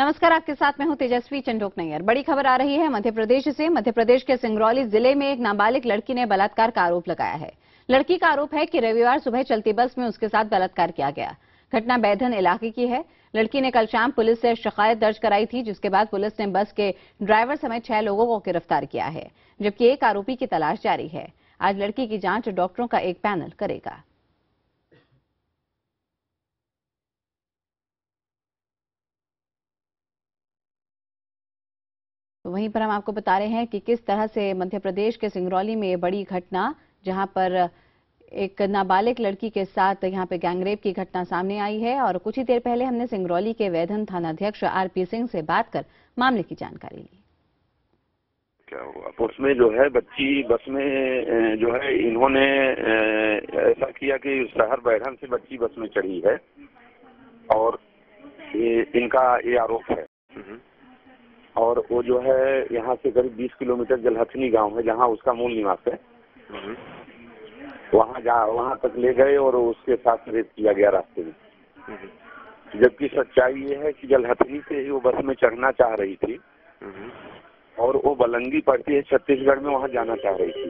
नमस्कार, आपके साथ मैं हूँ तेजस्वी चंडोक नैयर बड़ी खबर आ रही है मध्य प्रदेश से। मध्य प्रदेश के सिंगरौली ज़िले में एक नाबालिग लड़की ने बलात्कार का आरोप लगाया है। लड़की का आरोप है कि रविवार सुबह चलती बस में उसके साथ बलात्कार किया गया। घटना बैधन इलाके की है। लड़की ने कल शाम पुलिस से शिकायत दर्ज कराई थी, जिसके बाद पुलिस ने बस के ड्राइवर समेत छह लोगों को गिरफ़्तार किया है, जबकि एक आरोपी की तलाश जारी है। आज लड़की की जाँच डॉक्टरों का एक पैनल करेगा। तो वहीं पर हम आपको बता रहे हैं कि किस तरह से मध्य प्रदेश के सिंगरौली में बड़ी घटना जहाँ पर एक नाबालिग लड़की के साथ यहाँ पे गैंगरेप की घटना सामने आई है और कुछ ही देर पहले हमने सिंगरौली के वैधन थानाध्यक्ष आरपी सिंह से बात कर मामले की जानकारी ली। क्या हुआ? उसमें जो है बच्ची बस में जो है इन्होंने ऐसा किया कि शहर बैठन से बच्ची बस में चढ़ी है और ये इनका ये आरोप है। और वो जो है यहाँ से करीब 20 किलोमीटर जलहथनी गाँव है जहाँ उसका मूल निवास है। वहाँ जा वहाँ तक ले गए और उसके साथ रेप किया गया रास्ते में। जबकि सच्चाई ये है कि जलहथनी से ही वो बस में चढ़ना चाह रही थी। और वो बलंगी पड़ती है छत्तीसगढ़ में वहाँ जाना चाह रही थी।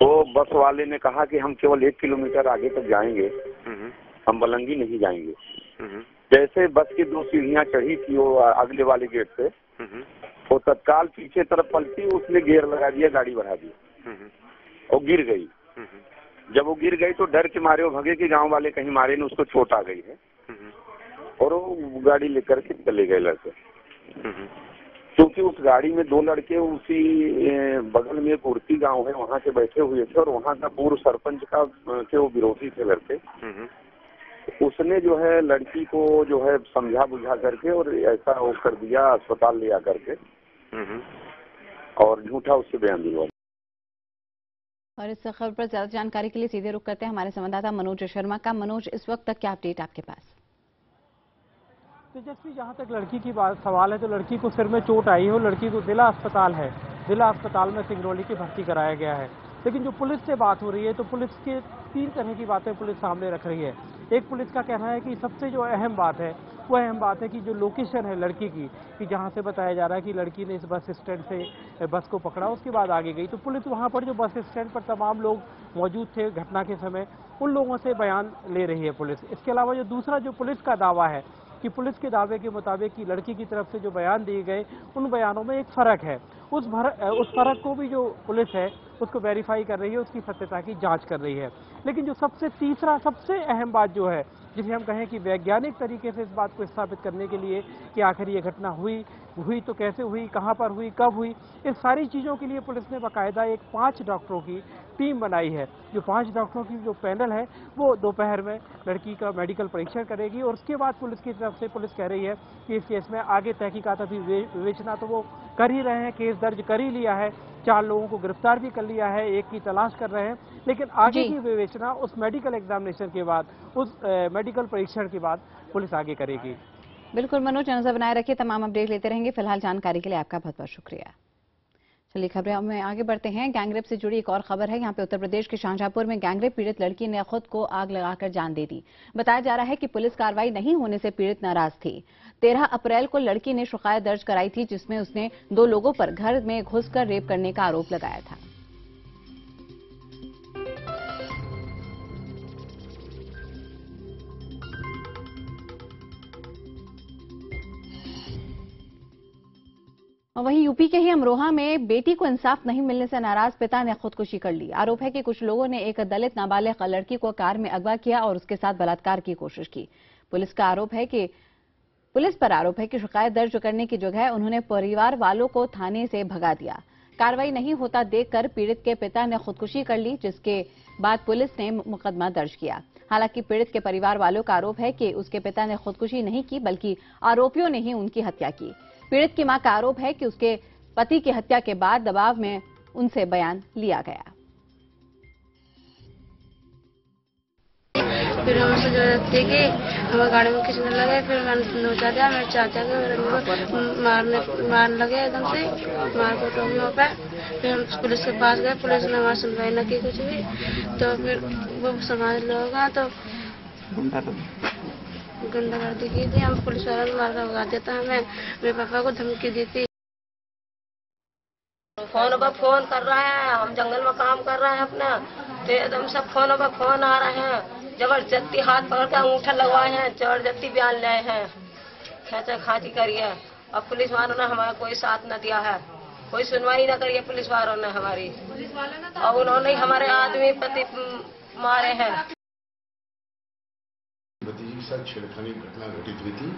तो बस वाले ने कहा कि हम केवल एक किलोमीटर आगे तक जाएँगे। हम बलंगी नहीं जाएँगे। जैसे बस की दो सीढ़ियाँ चढ़ी थी वो अगले वाले गेट से वो तत्काल पीछे तरफ़ पलटी उसने गेयर लगा दिया गाड़ी बढ़ा दी। वो गिर गई। जब वो गिर गई तो डर के मारे वो भगे कि गाँव वाले कहीं मारे ने उसको चोट आ गई है। और वो गाड़ी लेकर के चले गए लड़के। क्योंकि उस गाड़ी में दो लड़के उसी बगल में एक उड़ती गाँव है वहाँ से बैठे हुए थे और वहाँ का पूर्व सरपंच का के वो विरोधी थे लड़के। उसने जो है लड़की को जो है समझा बुझा करके और ऐसा वो कर दिया अस्पताल ले आकर के। और झूठा उससे बयान दिलवा और इस खबर पर ज़्यादा जानकारी के लिए सीधे रुक करते हैं हमारे संवाददाता मनोज शर्मा का। मनोज इस वक्त तक क्या अपडेट आपके पास? तेजस्वी जहाँ तक लड़की की बात सवाल है तो लड़की को सिर में चोट आई है और लड़की को जिला अस्पताल है। जिला अस्पताल में सिंगरौली की भर्ती कराया गया है। लेकिन जो पुलिस से बात हो रही है तो पुलिस के तीन तरह की बातें पुलिस सामने रख रही है। एक पुलिस का कहना है कि सबसे जो अहम बात है वो अहम बात है कि जो लोकेशन है लड़की की कि जहाँ से बताया जा रहा है कि लड़की ने इस बस स्टैंड से बस को पकड़ा उसके बाद आगे गई। तो पुलिस वहाँ पर जो बस स्टैंड पर तमाम लोग मौजूद थे घटना के समय उन लोगों से बयान ले रही है पुलिस। इसके अलावा जो दूसरा जो पुलिस का दावा है कि पुलिस के दावे के मुताबिक कि लड़की की तरफ़ से जो बयान दिए गए उन बयानों में एक फ़र्क है। उस भर, उस फ़र्क को भी जो पुलिस है उसको वेरीफाई कर रही है, उसकी सत्यता की जाँच कर रही है। लेकिन जो सबसे तीसरा, सबसे अहम बात जो है, जिसे हम कहें कि वैज्ञानिक तरीके से इस बात को स्थापित करने के लिए कि आखिर ये घटना हुई हुई तो कैसे हुई, कहाँ पर हुई, कब हुई, इन सारी चीज़ों के लिए पुलिस ने बाकायदा एक पाँच डॉक्टरों की टीम बनाई है। जो पाँच डॉक्टरों की जो पैनल है, वो दोपहर में लड़की का मेडिकल परीक्षण करेगी और उसके बाद पुलिस की तरफ़ से पुलिस कह रही है कि इस केस में आगे तहकीकात अभी विवेचना तो वो कर ही रहे हैं, केस दर्ज कर ही लिया है। चार लोगों को गिरफ़्तार भी कर लिया है एक की तलाश कर रहे हैं। लेकिन आगे की विवेचना उस मेडिकल एग्जामिनेशन के बाद उस मेडिकल परीक्षण के बाद पुलिस आगे करेगी। बिल्कुल मनोज नज़र बनाए रखिए तमाम अपडेट लेते रहेंगे। फ़िलहाल जानकारी के लिए आपका बहुत बहुत शुक्रिया। चलिए खबरें हमें आगे बढ़ते हैं। गैंगरेप से जुड़ी एक और खबर है। यहाँ पे उत्तर प्रदेश के शाहजहांपुर में गैंगरेप पीड़ित लड़की ने खुद को आग लगाकर जान दे दी। बताया जा रहा है कि पुलिस कार्रवाई नहीं होने से पीड़ित नाराज़ थी। तेरह अप्रैल को लड़की ने शिकायत दर्ज कराई थी, जिसमें उसने दो लोगों पर घर में घुसकर रेप करने का आरोप लगाया था। वहीं यूपी के ही अमरोहा में बेटी को इंसाफ नहीं मिलने से नाराज़ पिता ने खुदकुशी कर ली। आरोप है कि कुछ लोगों ने एक दलित नाबालिग लड़की को कार में अगवा किया और उसके साथ बलात्कार की कोशिश की। पुलिस का आरोप है कि, पुलिस पर आरोप है कि शिकायत दर्ज करने की जगह उन्होंने परिवार वालों को थाने से भगा दिया। कार्रवाई नहीं होता देखकर पीड़ित के पिता ने खुदकुशी कर ली, जिसके बाद पुलिस ने मुकदमा दर्ज किया। हालाँकि पीड़ित के परिवार वालों का आरोप है कि उसके पिता ने खुदकुशी नहीं की, बल्कि आरोपियों ने ही उनकी हत्या की। पीड़ित की माँ का आरोप है कि उसके पति की हत्या के बाद दबाव में उनसे बयान लिया गया। फिर देखे हमें गाड़ी में खींचने लगे फिर मैंने नोचा दिया मेरे चाचा के मारने मारने लगे एकदम से मार को तो पे। फिर हम पुलिस के पास गए पुलिस ने हमारी सुनवाई न की कुछ भी। तो फिर वो समाज लोग तो गंदा की थी। हम पुलिस वालों ने मार कर भगा देता हमें। मेरे पापा को धमकी दी थी। फ़ोन पर फ़ोन कर रहे हैं। हम जंगल में काम कर रहे हैं अपना। तो एकदम सब फ़ोन पर फ़ोन आ रहे हैं। ज़बरदस्ती हाथ पकड़ के अंगूठा लगवाए हैं। ज़बरदस्ती बयान लाए हैं। खेचा खाची करिए। अब पुलिस वालों ने हमारा कोई साथ न दिया है। कोई सुनवाई न करिए पुलिस वालों ने हमारी। और उन्होंने हमारे आदमी पति मारे हैं। साथ छेड़खानी घटना घटित हुई थी,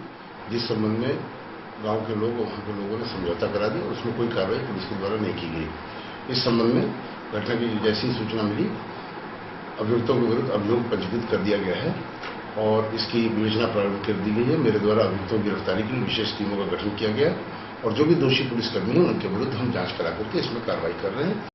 जिस संबंध में गाँव के लोग वहाँ के लोगों ने समझौता करा दिया और उसमें कोई कार्रवाई पुलिस के द्वारा नहीं की गई। इस संबंध में घटना की जैसी सूचना मिली, अभियुक्तों के विरुद्ध अभियोग पंजीकृत कर दिया गया है और इसकी विवेचना प्रारंभ कर दी गई है। मेरे द्वारा अभियुक्तों की गिरफ्तारी के लिए विशेष टीमों का गठन किया गया और जो भी दोषी पुलिसकर्मी हैं, उनके विरुद्ध हम जाँच करा करके इसमें कार्रवाई कर रहे हैं।